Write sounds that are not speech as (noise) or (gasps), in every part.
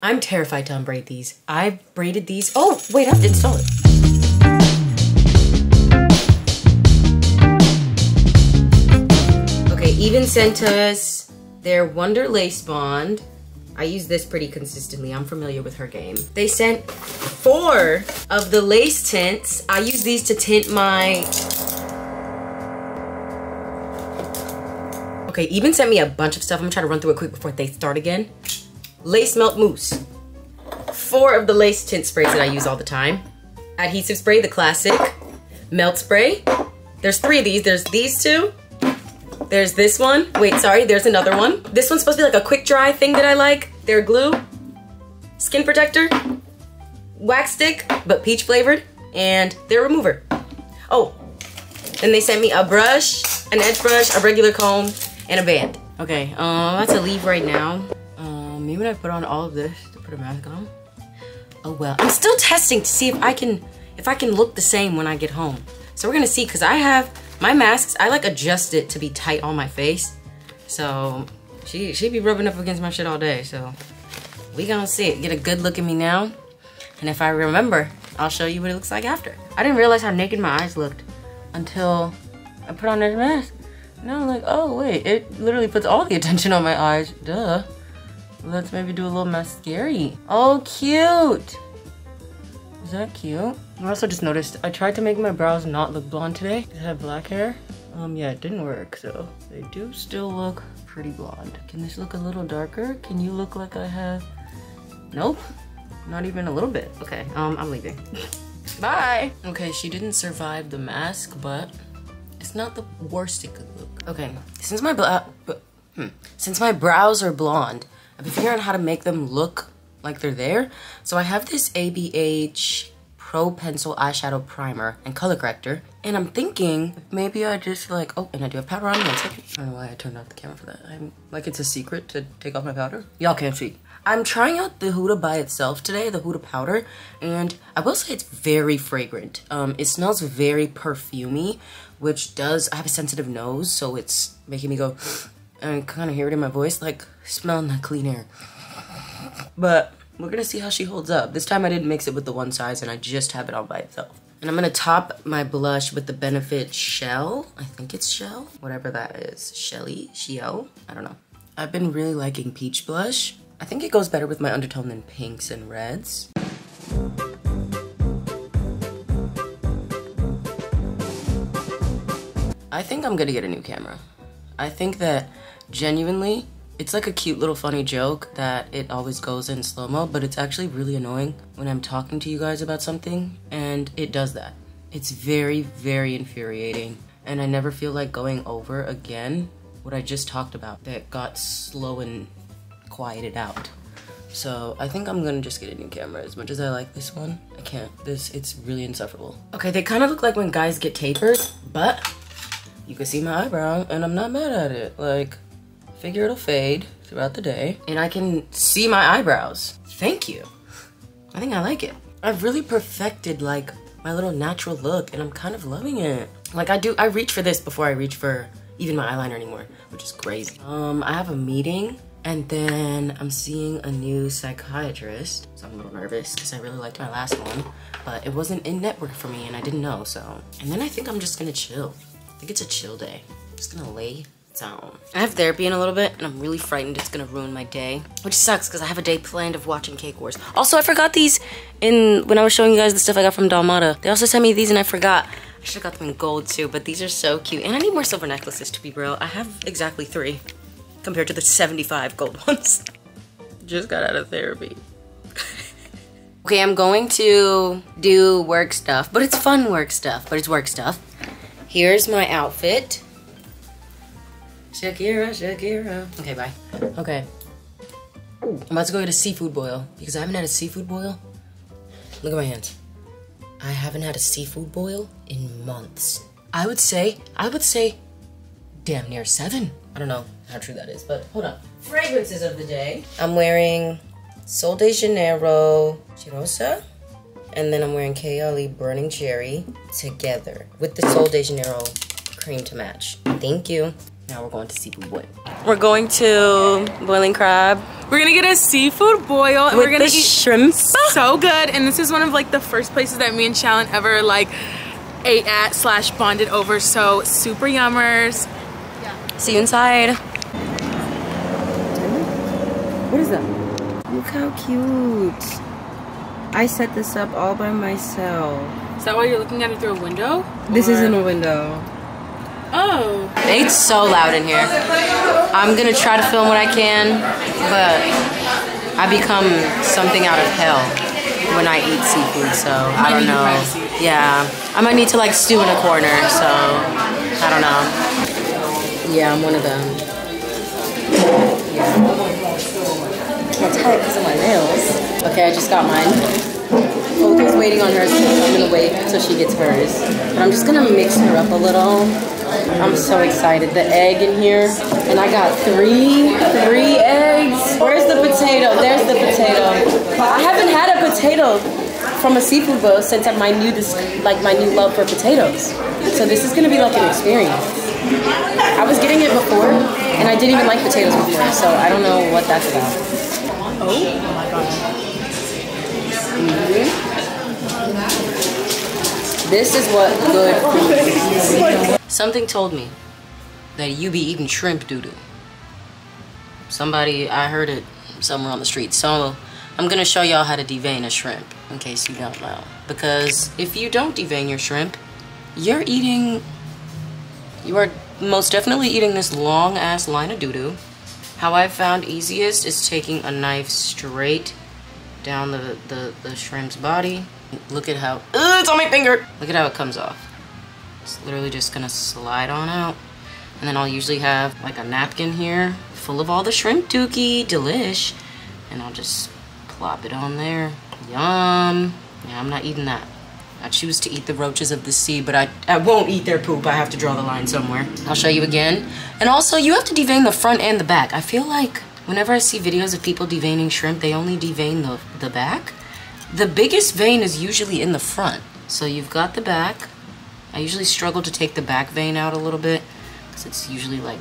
I'm terrified to unbraid these. I braided these. Oh, wait, I have to install it. Okay, Ebin sent us their Wonder Lace Bond. I use this pretty consistently. I'm familiar with her game. They sent four of the lace tints. I use these to tint my... Okay, Ebin sent me a bunch of stuff. I'm gonna try to run through it quick before they start again. Lace Melt Mousse. Four of the lace tint sprays that I use all the time. Adhesive spray, the classic. Melt spray. There's three of these. There's these two. There's this one. Wait, sorry, there's another one. This one's supposed to be like a quick dry thing that I like. They're glue, skin protector, wax stick, but peach flavored, and their remover. Oh, and they sent me a brush, an edge brush, a regular comb, and a band. Okay, um, I'm about to leave right now. Maybe when I put on all of this to put a mask on. Oh well, I'm still testing to see if I can, if I can look the same when I get home. So we're gonna see, cause I have my masks, I like adjust it to be tight on my face. So she she be rubbing up against my shit all day. So we gonna see it. Get a good look at me now. And if I remember, I'll show you what it looks like after. I didn't realize how naked my eyes looked until I put on this mask. Now I'm like, oh wait, it literally puts all the attention on my eyes. Duh. Let's maybe do a little mascara. Oh, cute. Is that cute? I also just noticed I tried to make my brows not look blonde today. I have black hair. Um, yeah, it didn't work, so they do still look pretty blonde. Can this look a little darker? Can you look like I have... Nope, not even a little bit. Okay, um, I'm leaving. (laughs) Bye! Okay, she didn't survive the mask, but it's not the worst it could look. Okay, since my brow, hmm, since my brows are blonde, I've been figuring out how to make them look like they're there. So I have this ABH Pro Pencil Eyeshadow Primer and Color Corrector. And I'm thinking maybe I just like, oh, and I do have powder on one second. I don't know why I turned off the camera for that. I'm like, it's a secret to take off my powder. Y'all can't see. I'm trying out the Huda by itself today, the Huda powder, and I will say it's very fragrant. Um, it smells very perfumey, which does, I have a sensitive nose, so it's making me go, and kind of hear it in my voice, like smelling that clean air. But we're gonna see how she holds up. This time I didn't mix it with the one size and I just have it on by itself. And I'm gonna top my blush with the Benefit Shell. I think it's Shell, whatever that is. Shelly, Shell, I don't know. I've been really liking peach blush. I think it goes better with my undertone than pinks and reds. I think I'm gonna get a new camera. I think that genuinely it's like a cute little funny joke that it always goes in slow-mo, but it's actually really annoying when I'm talking to you guys about something, and it does that. It's very, very infuriating, and I never feel like going over again what I just talked about that got slow and quieted out. So I think I'm gonna just get a new camera. As much as I like this one, I can't. This, it's really insufferable. Okay, they kind of look like when guys get tapers, but you can see my eyebrow, and I'm not mad at it. Like, figure it'll fade throughout the day and I can see my eyebrows. Thank you. I think I like it. I've really perfected like my little natural look and I'm kind of loving it. Like I do, I reach for this before I reach for even my eyeliner anymore, which is crazy. Um, I have a meeting and then I'm seeing a new psychiatrist. So I'm a little nervous because I really liked my last one, but it wasn't in network for me and I didn't know, so. And then I think I'm just gonna chill. I think it's a chill day. I'm just gonna lay down. I have therapy in a little bit and I'm really frightened it's gonna ruin my day, which sucks because I have a day planned of watching Cake Wars. Also, I forgot these in when I was showing you guys the stuff I got from Dalmata. They also sent me these and I forgot. I should have got them in gold too, but these are so cute. And I need more silver necklaces to be real. I have exactly three compared to the 75 gold (laughs) ones. Just got out of therapy. (laughs) okay, I'm going to do work stuff, but it's fun work stuff, but it's work stuff. Here's my outfit. Shakira, Shakira. Okay, bye. Okay. I'm about to go get a seafood boil because I haven't had a seafood boil. Look at my hands. I haven't had a seafood boil in months. I would say, I would say damn near seven. I don't know how true that is, but hold on. Fragrances of the day. I'm wearing Sol de Janeiro Cheirosa, and then I'm wearing KLE Burning Cherry together with the Sol de Janeiro cream to match. Thank you. Now we're going to seafood boil. We're going to Boiling Crab We're gonna get a seafood boil and With we're gonna the eat shrimp. so good. And this is one of like the first places that me and Shalyn ever like ate at slash bonded over. So super yummers. See you inside. What is that? Look how cute. I set this up all by myself. Is that why you're looking at it through a window? This Or- isn't a window. Oh. It's so loud in here. I'm gonna try to film what I can, but I become something out of hell when I eat seafood, so I don't know. Yeah, I might need to like stew in a corner, so I don't know. Yeah, I'm one of them. Can't tie it because of my nails. Okay, I just got mine. Coco's waiting on hers, so I'm gonna wait till she gets hers. But I'm just gonna mix her up a little. I'm so excited. The egg in here, and I got three, three eggs. Where's the potato? There's the potato. I haven't had a potato from a seafood bowl since I my new dis- like my new love for potatoes. So this is gonna be like an experience. I was getting it before, and I didn't even like potatoes before, so I don't know what that's about. Oh my god. Mm-hmm. This is what good. Something told me that you be eating shrimp doo-doo. Somebody, I heard it somewhere on the street. So I'm gonna show y'all how to devein a shrimp in case you don't know. Because if you don't devein your shrimp, you're eating, you are most definitely eating this long ass line of doo-doo. How I've found easiest is taking a knife straight down the, the, the shrimp's body. Look at how, Ugh, it's on my finger. Look at how it comes off. It's literally just gonna slide on out. And then I'll usually have like a napkin here full of all the shrimp dookie, delish. And I'll just plop it on there. Yum. Yeah, I'm not eating that. I choose to eat the roaches of the sea, but I, I won't eat their poop. I have to draw the line somewhere. I'll show you again. And also, you have to devein the front and the back. I feel like whenever I see videos of people deveining shrimp, they only devein the, the back. The biggest vein is usually in the front. So you've got the back. I usually struggle to take the back vein out a little bit because it's usually like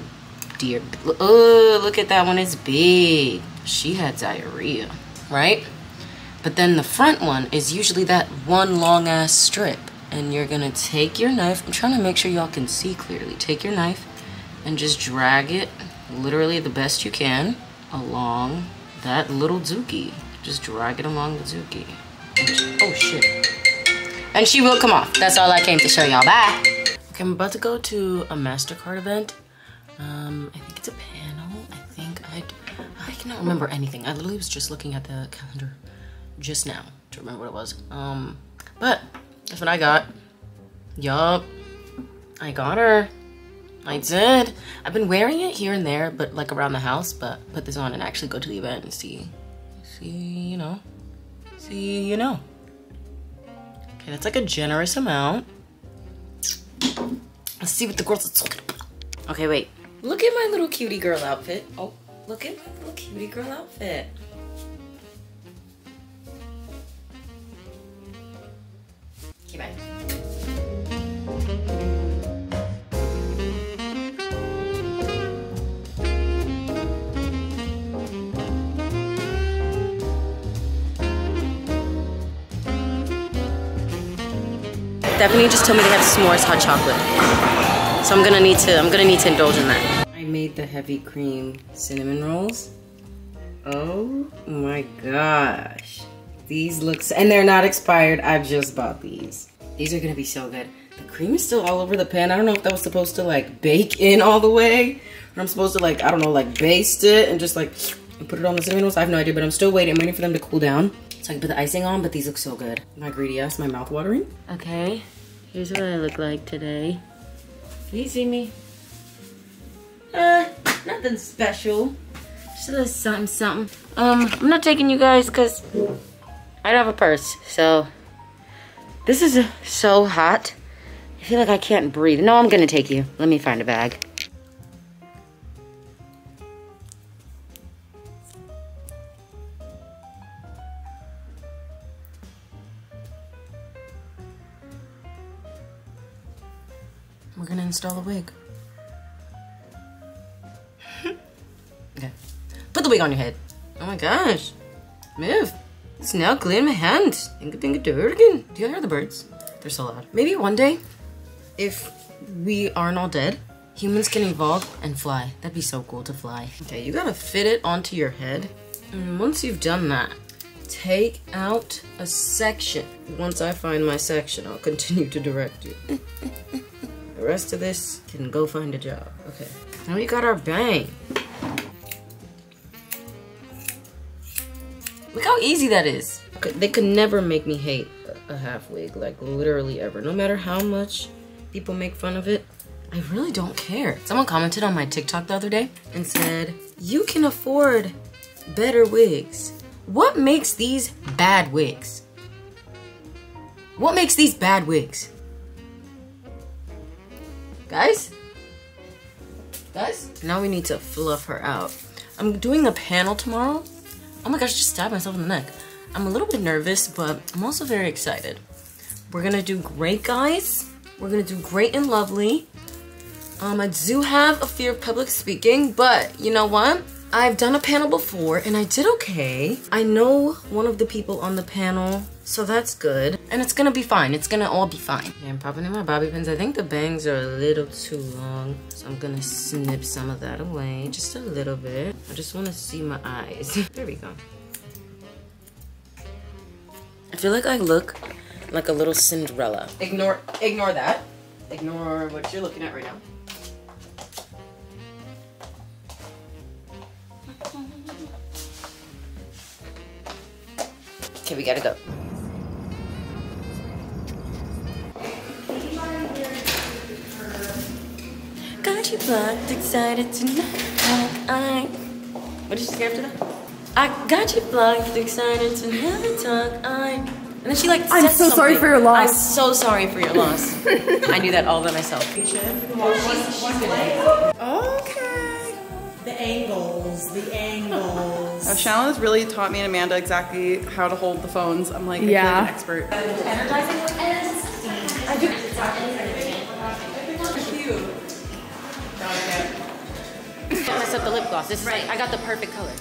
deer. Oh, look at that one. It's big. She had diarrhea, right? But then the front one is usually that one long ass strip. And you're gonna take your knife. I'm trying to make sure y'all can see clearly. Take your knife and just drag it literally the best you can along that little dookie. Just drag it along the dookie. Oh shit. And she will come off. That's all I came to show y'all. Bye. Okay, I'm about to go to a MasterCard event. Um, I think it's a panel. I think I I cannot remember anything. I literally was just looking at the calendar just now to remember what it was. Um, but that's what I got. Yup. I got her. I did. I've been wearing it here and there, but like around the house, but put this on and actually go to the event and see, see, you know, see, you know. Okay, that's like a generous amount. Let's see what the girls are talking about. Okay, wait. Look at my little cutie girl outfit. Oh, look at my little cutie girl outfit. Okay, bye. Stephanie just told me they have s'mores hot chocolate. So I'm gonna need to I'm gonna need to indulge in that. I made the heavy cream cinnamon rolls. Oh my gosh. These looks and they're not expired. I just bought these. These are gonna be so good. The cream is still all over the pan. I don't know if that was supposed to like bake in all the way. Or I'm supposed to like, I don't know, like baste it and just like put it on the cinnamon rolls. I have no idea, but I'm still waiting. I'm waiting for them to cool down. So I can put the icing on, but these look so good. My greedy ass, my mouth watering. Okay, here's what I look like today. Can you see me? Uh, nothing special. Just a little something, something. Um, I'm not taking you guys because I don't have a purse, so this is so hot. I feel like I can't breathe. No, I'm gonna take you. Let me find a bag. Gonna install a wig. (laughs) okay. Put the wig on your head. Oh my gosh. Move. It's now clean my hand. Dinga dinga durgan. Do you hear the birds? They're so loud. Maybe one day, if we aren't all dead, humans can evolve and fly. That'd be so cool to fly. Okay, you gotta fit it onto your head. And once you've done that, take out a section. Once I find my section, I'll continue to direct you. (laughs) the rest of this can go find a job. Okay. Now we got our bang. Look how easy that is. They could never make me hate a half wig, like literally ever. No matter how much people make fun of it, I really don't care. Someone commented on my TikTok the other day and said, you can afford better wigs. What makes these bad wigs? What makes these bad wigs? Guys? Guys? Now we need to fluff her out. I'm doing a panel tomorrow Oh my gosh, I just stabbed myself in the neck. I'm a little bit nervous, but I'm also very excited. We're gonna do great, guys. We're gonna do great and lovely. Um, I do have a fear of public speaking, but you know what? I've done a panel before and I did okay. I know one of the people on the panel, so that's good. And it's gonna be fine. It's gonna all be fine. Yeah, I'm popping in my bobby pins. I think the bangs are a little too long, so I'm gonna snip some of that away, just a little bit. I just wanna see my eyes. (laughs) there we go. I feel like I look like a little Cinderella. Ignore, ignore that. Ignore what you're looking at right now. Okay, we gotta go. Got you blocked, excited tonight. I. What did she say after that? I got you blocked, excited to never talk. I. And then she like. I'm so sorry for your loss. I'm so sorry for your loss. (laughs) I knew that all by myself. Okay. The angles, the angles. (laughs) Shannon has really taught me and Amanda exactly how to hold the phones. I'm like, Yeah. an expert. Don't up the lip gloss. This is like, I got the perfect color.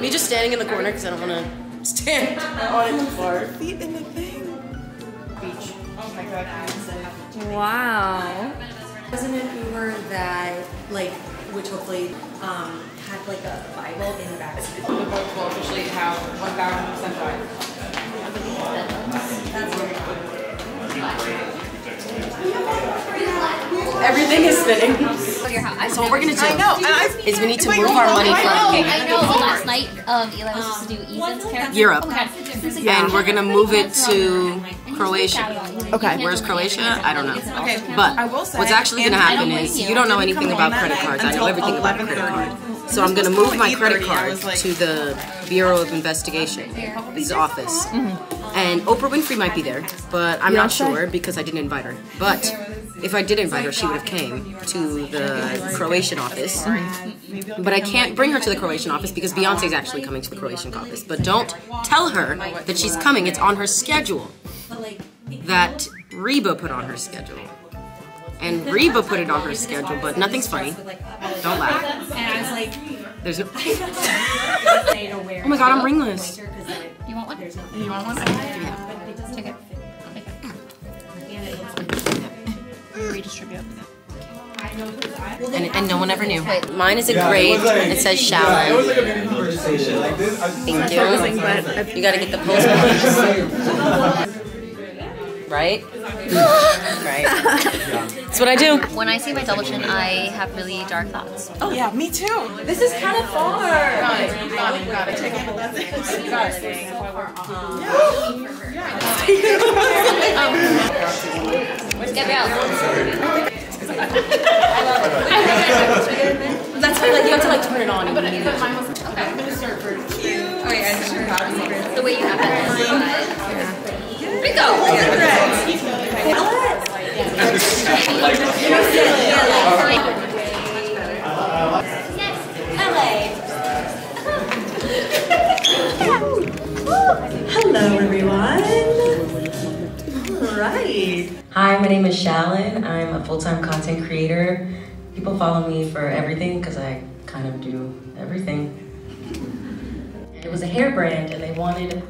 Me just standing in the corner because I don't want to stand (laughs) on it too far. Feet in the thing. Wow. President Uber that, like, which hopefully um, had like a Bible in the back seat. The book will officially have 1,000% fine. Everything is spinning. So what we're gonna do I know. is we need to move our money from I know. So last night, um, Eli was supposed to do Ethan's character. Europe, Okay. and we're gonna move it to Croatia. Okay. Where's Croatia? I don't know. Okay, But I will say, what's actually gonna happen is you you. don't know anything about credit cards. I know everything about a credit card. So I'm gonna move my credit card to the Bureau of Investigation, his office. And Oprah Winfrey might be there, but I'm not sure because I didn't invite her. But if I did invite her, she would have came to the Croatian office. But I can't bring her to the Croatian office because Beyonce's actually coming to the Croatian office. But don't tell her that she's coming. It's on her schedule that Reba put on her schedule. And Reba put it on her schedule, but nothing's funny. Don't laugh. And I was like, There's no. (laughs) I know where. Oh my god, I'm ringless. You want one? You want one? Take it. Redistribute. And, and no one ever knew. Mine is engraved and it says Shallow. Thank you. You gotta get the postmark. (laughs) Right? (laughs) right. That's what I do. When I see my double chin, I have really dark thoughts. Oh yeah, me too. This is kind of far. Got it, got it, got it. Take it, but that's it. Got it. Gabrielle. (laughs) That's why like you have to like turn it on and you need it. The way you have it we go. Hello, everyone. All right. Hi, my name is Challan. I'm a full-time content creator. People follow me for everything because I kind of do everything. It was a hair brand and they wanted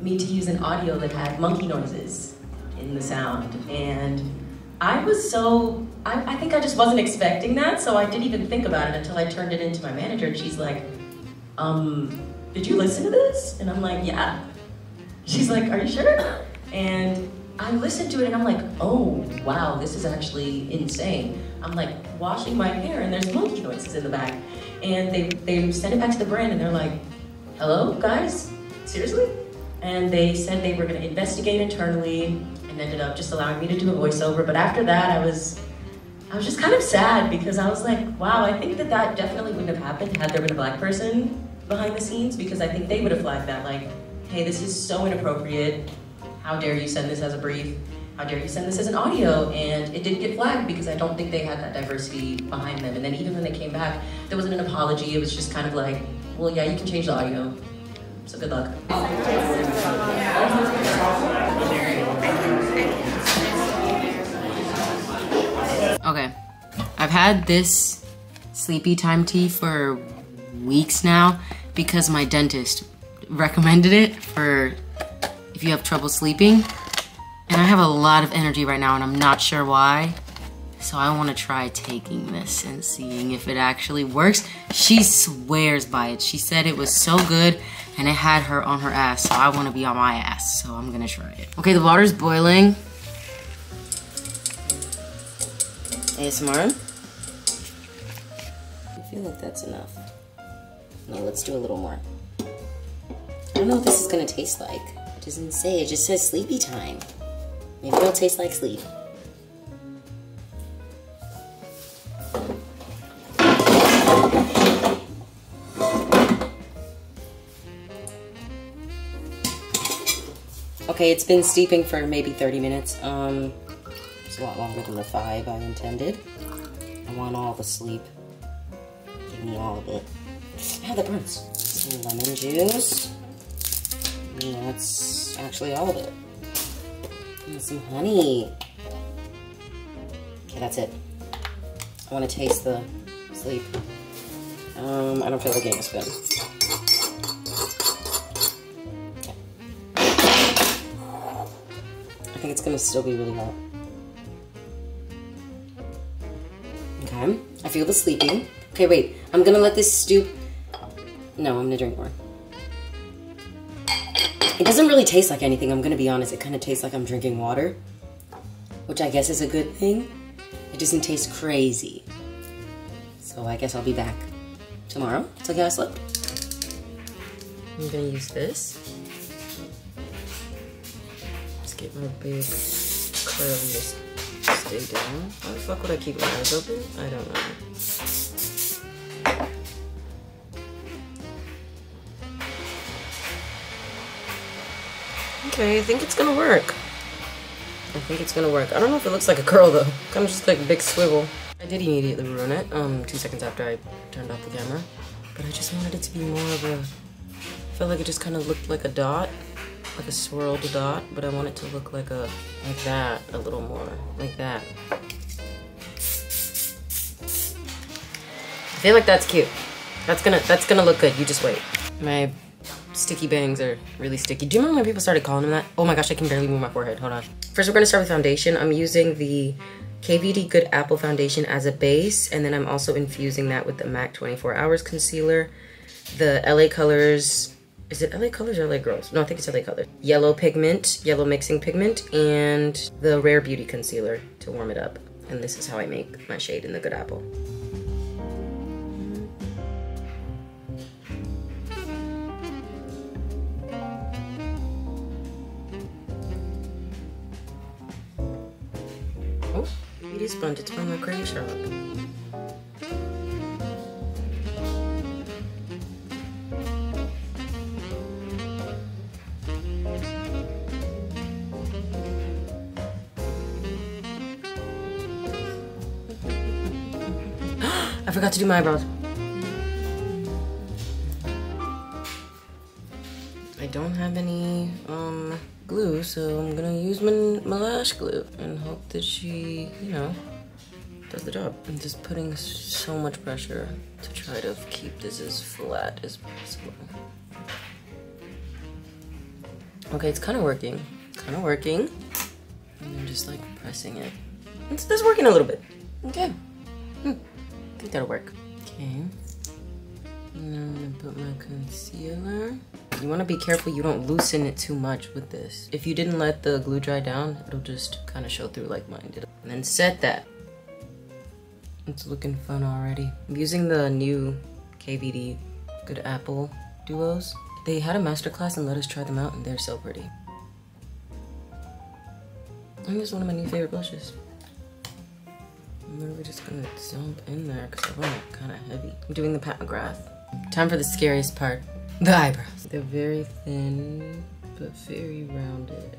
me to use an audio that had monkey noises in the sound. And I was so, I, I think I just wasn't expecting that, so I didn't even think about it until I turned it into my manager and she's like, um, did you listen to this? And I'm like, yeah. She's like, are you sure? And I listened to it and I'm like, oh, wow, this is actually insane. I'm like washing my hair and there's monkey noises in the back. And they, they sent it back to the brand and they're like, hello, guys? Seriously? And they said they were gonna investigate internally and ended up just allowing me to do a voiceover. But after that, I was, I was just kind of sad because I was like, wow, I think that that definitely wouldn't have happened had there been a black person behind the scenes because I think they would have flagged that like, hey, this is so inappropriate. How dare you send this as a brief? How dare you send this as an audio? And it didn't get flagged because I don't think they had that diversity behind them. And then even when they came back, there wasn't an apology. It was just kind of like, well, yeah, you can change the audio. So good luck. Okay, I've had this sleepy time tea for weeks now because my dentist recommended it for if you have trouble sleeping. And I have a lot of energy right now and I'm not sure why. So I want to try taking this and seeing if it actually works. She swears by it. She said it was so good and it had her on her ass. So I want to be on my ass. So I'm going to try it. Okay, the water's boiling. ASMR. I feel like that's enough. No, let's do a little more. I don't know what this is gonna taste like. It doesn't say, it just says sleepy time. Maybe it'll taste like sleep. Okay, it's been steeping for maybe 30 minutes. Um, it's a lot longer than the five I intended. I want all the sleep. Give me all of it. Ah, that burns. Some lemon juice. And that's actually all of it. And some honey. Okay, that's it. I want to taste the sleep. Um, I don't feel like getting a spoon. I think it's gonna still be really hot. Okay, I feel the sleeping. Okay, wait, I'm gonna let this stew. No, I'm gonna drink more. It doesn't really taste like anything, I'm gonna be honest. It kind of tastes like I'm drinking water, which I guess is a good thing. It doesn't taste crazy. So I guess I'll be back tomorrow. You how I slept. I'm gonna use this. Let's get my big stay down. Why the fuck would I keep my eyes open? I don't know. Okay, I think it's gonna work. I think it's gonna work. I don't know if it looks like a curl though. Of just like big swivel. I did immediately ruin it, um, two seconds after I turned off the camera. But I just wanted it to be more of a, I felt like it just kind of looked like a dot, like a swirled dot, but I want it to look like a, like that, a little more, like that. I feel like that's cute. That's gonna, that's gonna look good, you just wait. My sticky bangs are really sticky. Do you remember when people started calling them that? Oh my gosh, I can barely move my forehead, hold on. First, we're gonna start with foundation. I'm using the KVD Good Apple Foundation as a base, and then I'm also infusing that with the MAC 24 Hours Concealer, the LA Colors, is it LA Colors or LA Girls? No, I think it's LA Colors. Yellow pigment, yellow mixing pigment, and the Rare Beauty Concealer to warm it up. And this is how I make my shade in the Good Apple. Beauty sponge, it's from my cream shop. I forgot to do my eyebrows. I don't have any um glue, so I'm gonna use my, my lash glue and hope that she, you know, does the job. I'm just putting so much pressure to try to keep this as flat as possible. Okay, it's kind of working. Kind of working. And I'm just like pressing it. It's, it's working a little bit. Okay. Hmm. I think that'll work. Okay. And I'm gonna put my concealer. You wanna be careful you don't loosen it too much with this. If you didn't let the glue dry down, it'll just kind of show through like mine did. And then set that. It's looking fun already. I'm using the new KVD Good Apple duos. They had a masterclass and let us try them out and they're so pretty. I think it's one of my new favorite blushes. I'm literally just gonna jump in there because I want it kind of heavy. I'm doing the Pat McGrath. Time for the scariest part, the eyebrows. They're very thin, but very rounded.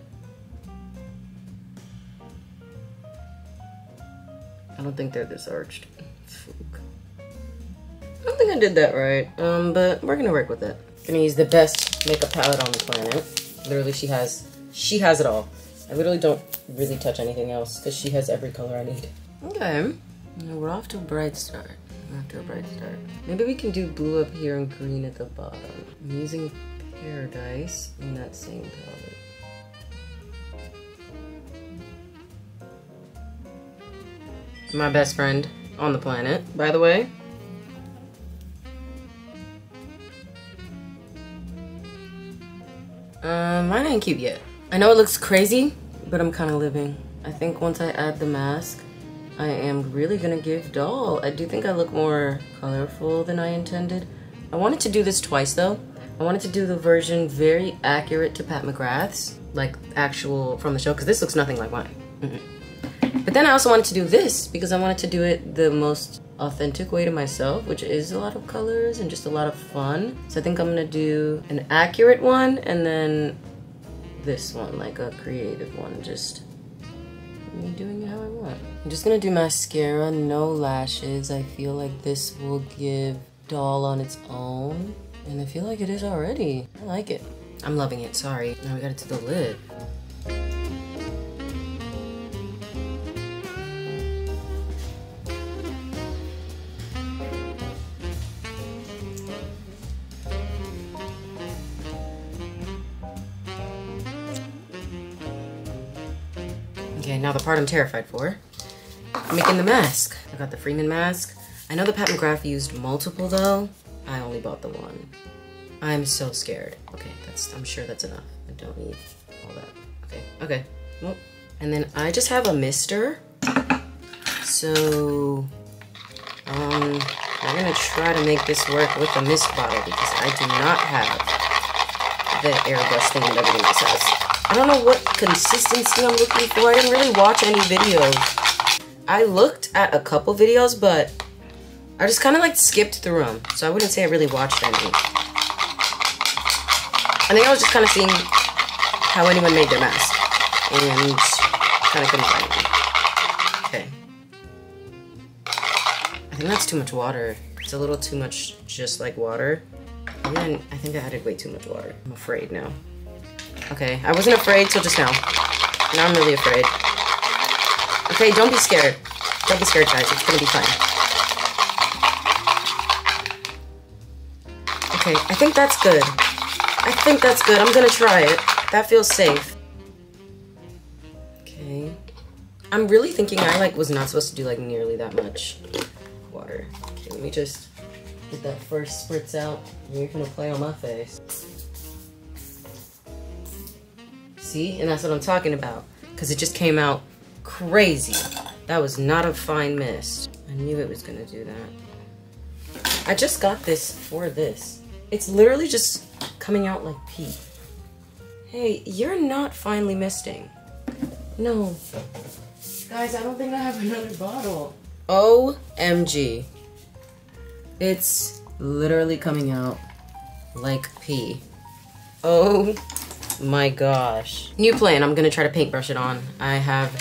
I don't think they're this arched. Fuck. I don't think I did that right, um, but we're gonna work with it. Gonna use the best makeup palette on the planet. Literally, she has, she has it all. I literally don't really touch anything else because she has every color I need. Okay, now we're off to a bright start. To a bright start. Maybe we can do blue up here and green at the bottom. I'm using Paradise in that same palette. My best friend on the planet, by the way. Uh, mine ain't cute yet. I know it looks crazy, but I'm kind of living. I think once I add the mask, I am really gonna give doll. I do think I look more colorful than I intended. I wanted to do this twice though. I wanted to do the version very accurate to Pat McGrath's, like actual from the show, because this looks nothing like mine. Mm -mm. But then I also wanted to do this because I wanted to do it the most authentic way to myself, which is a lot of colors and just a lot of fun. So I think I'm gonna do an accurate one and then this one, like a creative one, just me doing want. I'm just gonna do mascara, no lashes. I feel like this will give doll on its own. And I feel like it is already. I like it. I'm loving it, sorry. Now we got it to the lid. Okay, now the part I'm terrified for. Making the mask. I got the Freeman mask. I know the Pat McGrath used multiple though. I only bought the one. I'm so scared. Okay, that's I'm sure that's enough. I don't need all that. Okay, okay. Well, and then I just have a mister. So um we're gonna try to make this work with a mist bottle because I do not have the airbrush thing that everything else has. I don't know what consistency I'm looking for. I didn't really watch any videos. I looked at a couple videos, but I just kind of like skipped through them. So I wouldn't say I really watched any. I think I was just kind of seeing how anyone made their mask. And kind of couldn't find it. Okay. I think that's too much water. It's a little too much just like water. And then I think I added way too much water. I'm afraid now. Okay, I wasn't afraid till just now. Now I'm really afraid. Okay, don't be scared. Don't be scared, guys. It's gonna be fine. Okay, I think that's good. I think that's good. I'm gonna try it. That feels safe. Okay. I'm really thinking I like was not supposed to do like nearly that much water. Okay, let me just get that first spritz out. You're gonna play on my face. See? And that's what I'm talking about. Because it just came out crazy. That was not a fine mist. I knew it was to do that. I just got this for this. It's literally just coming out like pee. Hey, you're not finely misting. No. Guys, I don't think I have another bottle. OMG. It's literally coming out like pee. Oh my gosh. New plan, I'm gonna try to paintbrush it on. I have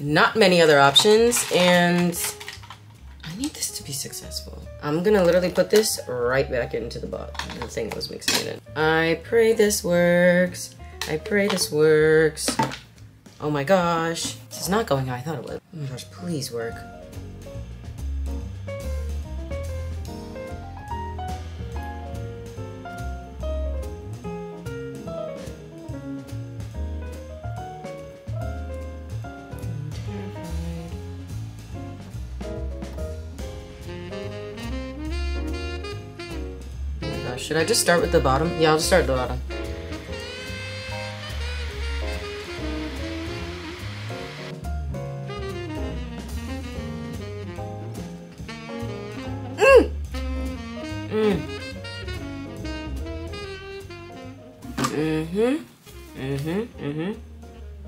not many other options and I need this to be successful. I'm gonna literally put this right back into the bottle, the thing I was mixing it in. I pray this works. I pray this works. Oh my gosh. This is not going how I thought it would. Oh my gosh, please work. Should I just start with the bottom? Yeah, I'll just start at the bottom. Mm-hmm. Mm-hmm. Mm-hmm.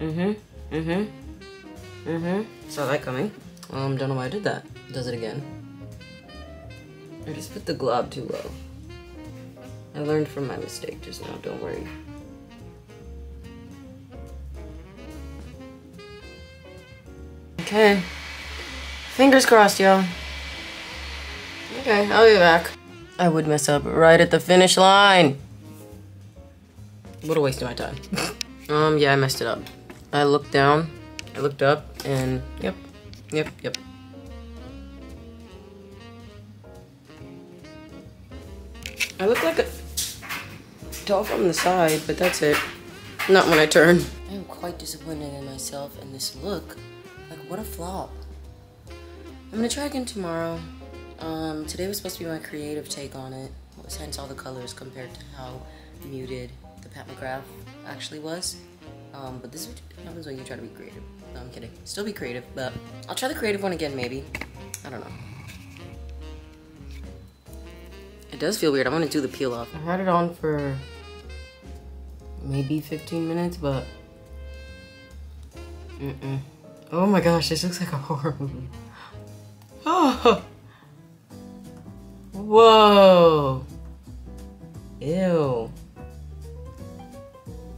Mm-hmm. Mm-hmm. Mm-hmm. Saw that coming. Um, don't know why I did that. Does it again. I just put the glob too low. I learned from my mistake just now, don't worry. Okay. Fingers crossed, y'all. Okay, I'll be back. I would mess up right at the finish line. What a waste of my time. (laughs) um, yeah, I messed it up. I looked down, I looked up, and yep, yep, yep. I look like a doll from the side, but that's it. Not when I turn. I am quite disappointed in myself and this look. Like, what a flop. I'm gonna try again tomorrow. Um, today was supposed to be my creative take on it. Was hence all the colors compared to how muted the Pat McGrath actually was. Um, but this is what happens when you try to be creative. No, I'm kidding. Still be creative, but I'll try the creative one again, maybe. I don't know. It does feel weird. I want to do the peel off. I had it on for maybe 15 minutes, but... Mm-mm. Oh my gosh, this looks like a horror movie. Oh! (gasps) Whoa! Ew.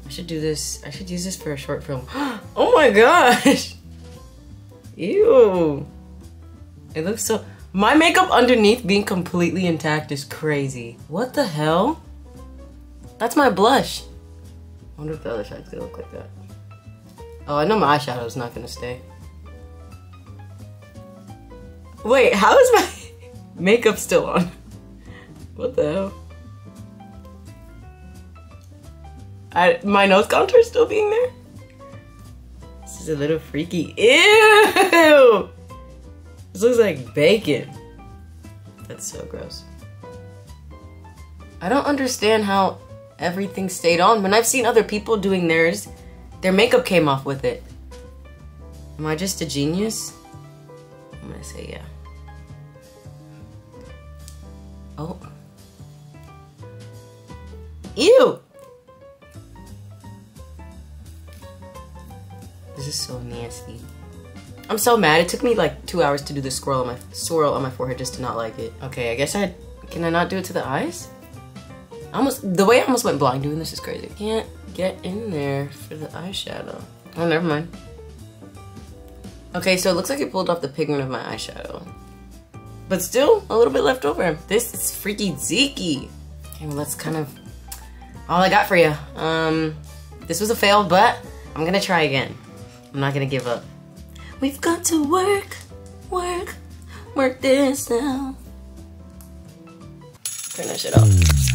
I should do this. I should use this for a short film. (gasps) Oh my gosh! (laughs) Ew. It looks so... My makeup underneath being completely intact is crazy. What the hell? That's my blush. Wonder if the other side's gonna look like that. Oh, I know my eyeshadow's not gonna stay. Wait, how is my (laughs) makeup still on? What the hell? I, my nose contour still being there? This is a little freaky. Ew! This looks like bacon. That's so gross. I don't understand how everything stayed on. When I've seen other people doing theirs, their makeup came off with it. Am I just a genius? I'm gonna say yeah. Oh. Ew! This is so nasty. I'm so mad. It took me like two hours to do the swirl on my swirl on my forehead just to not like it. Okay, I guess I can I not do it to the eyes? I almost the way I almost went blind doing this is crazy. Can't get in there for the eyeshadow. Oh, never mind. Okay, so it looks like it pulled off the pigment of my eyeshadow. But still, a little bit left over. This is freaky zeeky. Okay, well that's kind of all I got for you. Um, this was a fail, but I'm gonna try again. I'm not gonna give up. We've got to work, work, work this out. Turn that shit off.